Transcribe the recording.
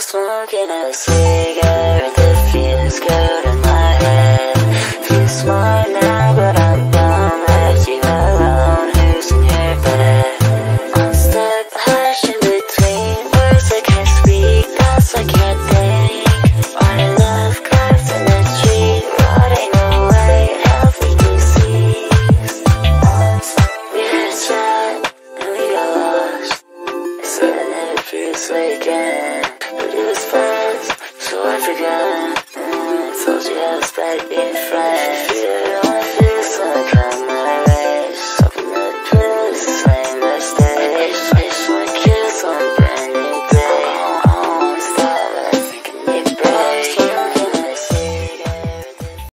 smoking a cigarette that feels good in my head. Feel smart now, but I'm dumb. Left you alone, who's in your bed? I'm stuck, hush in between words I can't speak, thoughts I can't think. My love carved in the tree, rotting away, healthy disease. We had a chat, and we got lost. Said I never feels but it was fast, so I forgot. Mm, told you I was back friends.